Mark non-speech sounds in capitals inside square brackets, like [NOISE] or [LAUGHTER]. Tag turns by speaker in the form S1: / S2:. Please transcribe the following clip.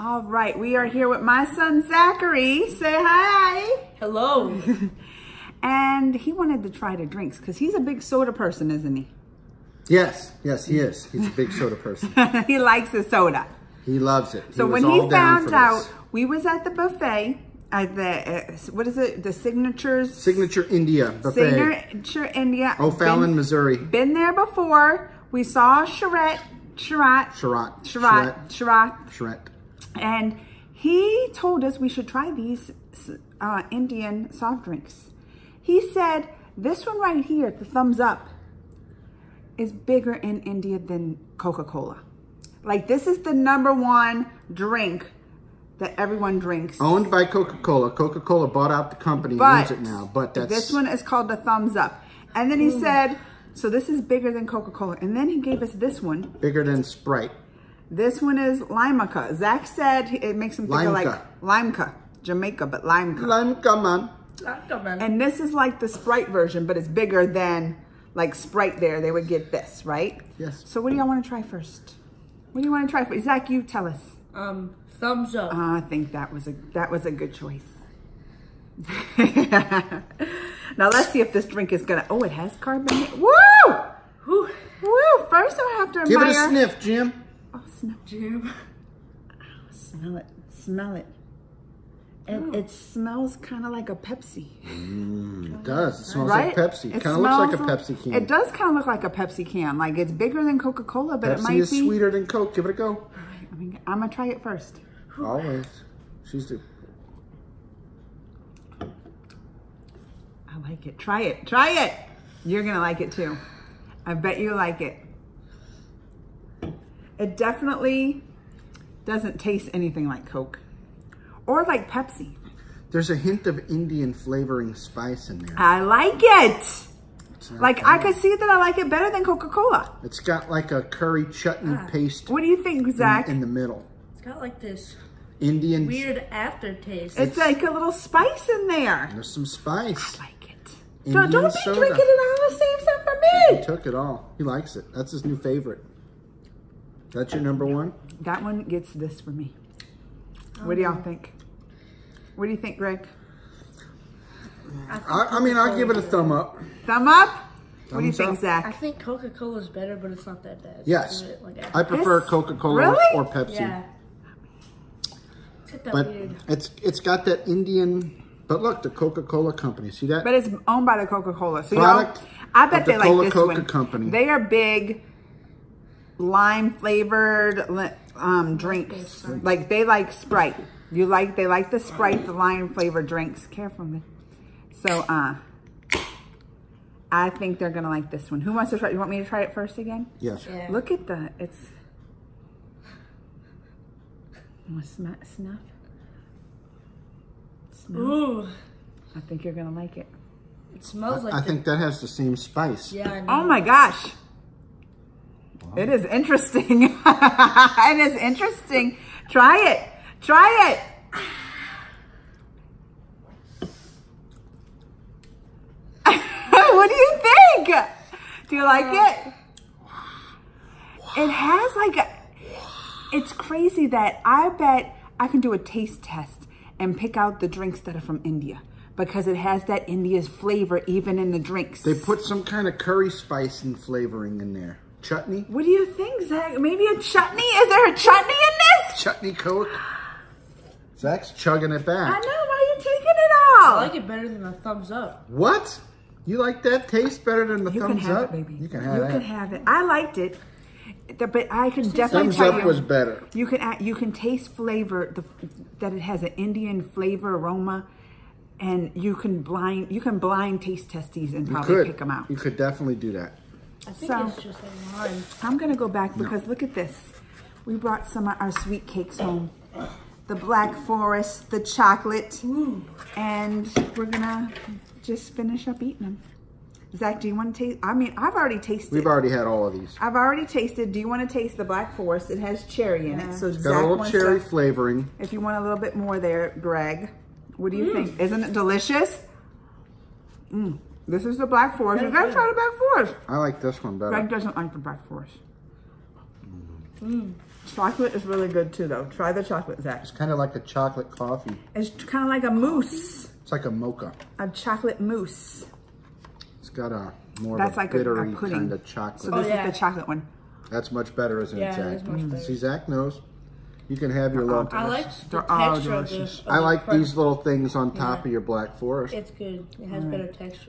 S1: All right, we are here with my son Zachary. Say hi.
S2: Hello. [LAUGHS]
S1: And he wanted to try the drinks because he's a big soda person, isn't he?
S3: Yes, yes, he is. He's a big soda person. [LAUGHS]
S1: he likes the soda.
S3: He loves it.
S1: So
S3: was
S1: when he
S3: all down for
S1: found out,
S3: this.
S1: we was at the buffet at the uh, what is it? The signatures
S3: Signature India buffet.
S1: Signature India.
S3: O'Fallon,
S1: Been-
S3: Missouri.
S1: Been there before. We saw Charette, Charette,
S3: Sharat.
S1: Charette, Charette,
S3: Sharat.
S1: And he told us we should try these uh, Indian soft drinks. He said this one right here, the Thums Up, is bigger in India than Coca-Cola. Like this is the number one drink that everyone drinks.
S3: Owned by Coca-Cola. Coca-Cola bought out the company
S1: But
S3: owns it now. But that's
S1: this one is called the Thums Up. And then he said, so this is bigger than Coca-Cola. And then he gave us this one.
S3: bigger than Sprite.
S1: This one is Limca. Zach said it makes him think of like Limca, Jamaica, but Limca.
S3: Lime, come on.
S1: And this is like the Sprite version, but it's bigger than like Sprite there. They would get this, right?
S3: Yes.
S1: So what do y'all want to try first? What do you want to try first? Zach, you tell us.
S2: Um, Thums Up.
S1: Uh, I think that was a that was a good choice. [LAUGHS] now let's see if this drink is gonna. Oh, it has carbonate. Woo!
S2: Whew.
S1: Woo! First, I have to
S3: Give
S1: admire.
S3: it a sniff, Jim.
S1: Oh, smell,
S2: Jim.
S1: Ah, smell it. Smell it. It, oh. it smells kind of like a Pepsi, mm,
S3: It oh, does. It smells
S1: right?
S3: like Pepsi.
S1: It
S3: Kind of looks like a Pepsi can.
S1: It does kind of look like a Pepsi can. Like it's bigger than Coca Cola, but it
S3: Pepsi
S1: might
S3: is
S1: be.
S3: sweeter than Coke. Give it a go.
S1: I mean, I'm gonna try it first.
S3: Always. She's the
S1: I like it. Try it. Try it. You're going to like it too. I bet you like it. It definitely doesn't taste anything like Coke or like Pepsi.
S3: There's a hint of Indian flavoring spice in there.
S1: I like it.
S3: It's not
S1: Like I
S3: bad.
S1: could see that I like it better than Coca-Cola.
S3: It's got like a curry chutney ah, paste
S1: What do you think, Zach?
S3: in the middle.
S2: It's got like this
S3: Indian.
S2: weird aftertaste.
S1: it's like a little spice in there.
S3: There's some spice.
S1: I like it.
S3: Indian
S1: Don't, don't be
S3: soda.
S1: drinking it all. Save some for
S3: He took it all. He likes it. That's his new favorite. That's your number one?
S1: That one gets this for me. What do y'all think? What do you think, Greg?
S3: I, I mean, I'll give it a thumb up.
S1: Thumb up? what do you think,
S3: up.
S2: I think Coca-Cola is better, but it's not that bad.
S3: Yes.
S2: Like,
S3: I prefer Coca-Cola
S1: Really?
S3: or Pepsi.
S2: yeah. It's got that
S3: But
S2: weird.
S3: it's it's got that Indian. But look, the Coca-Cola company. See that?
S1: But it's owned by the Coca-Cola. So y'all,
S3: Product
S1: I bet
S3: the
S1: they like this
S3: Coca-Cola
S1: one.
S3: company.
S1: They are big lime flavored um, drinks. Like they like Sprite. You like they like the Sprite, the lime flavored drinks. Careful. man. So uh I think they're gonna like this one. Who wants to try? You want me to try it first again?
S3: yes.
S2: Yeah.
S1: Look at the it's. You want to sma- snuff? Snuff.
S2: Ooh.
S1: I think you're gonna like it.
S2: It smells like
S3: I
S2: the-
S3: think that has the same spice.
S2: Yeah, I know.
S1: Oh my gosh. It is interesting. [LAUGHS] it is interesting. Try it. Try it. [LAUGHS] what do you think? Do you like it? It has like a, it's crazy that I bet I can do a taste test and pick out the drinks that are from India because it has that India's flavor even in the drinks.
S3: They put some kind of curry spice and flavoring in there. Chutney?
S1: What do you think, Zach? Maybe a chutney? Is there a chutney in this?
S3: Chutney Coke? Zach's chugging it back.
S1: I know. Why are you taking it all?
S2: I like it better than a Thums Up.
S3: What? You like that taste better than the
S1: you can
S3: thumbs
S1: have
S3: up?
S1: it, baby.
S3: You can have
S1: You
S3: that.
S1: can have it. I liked it, The- but I can definitely
S3: thumbs
S1: tell
S3: up
S1: you,
S3: was better.
S1: You can add- you can taste flavor the, that it has an Indian flavor aroma, and you can blind you can blind taste test these and probably pick them out.
S3: You could definitely do that.
S2: I think
S1: So-
S2: it's just a lime.
S1: I'm gonna go back because look at this. We brought some of our sweet cakes home. The Black Forest, the chocolate, and we're gonna just finish up eating them. Zach, do you want to taste? I mean, I've already tasted.
S3: We've already had all of these.
S1: I've already tasted. Do you want to taste the Black Forest? It has cherry in it, so
S3: Got a
S1: Zach
S3: little
S1: wants
S3: cherry
S1: to-
S3: flavoring.
S1: If you want a little bit more there, Greg, what do you think? Isn't it delicious? Mm. This is the Black Forest. You gotta try the Black Forest.
S3: I like this one better.
S1: Greg doesn't like the Black Forest. Mm. Chocolate is really good too, though. Try the chocolate, Zach.
S3: It's kind of like a chocolate coffee.
S1: It's kind of like a mousse,
S3: It's like a mocha.
S1: a chocolate mousse.
S3: It's got a more
S1: That's
S3: of a
S1: like a- a pudding.
S3: kind of chocolate.
S1: So this
S2: Oh, yeah.
S1: is the chocolate one.
S3: That's much better, isn't
S2: Yeah,
S3: it,
S2: it
S3: Zach?
S2: is much better.
S3: See, Zach knows. You can have your little.
S2: I like the
S1: They're
S2: texture of the, of
S3: I like
S2: crunch.
S3: these little things on top
S2: Yeah.
S3: of your Black Forest.
S2: It's good. It has better texture.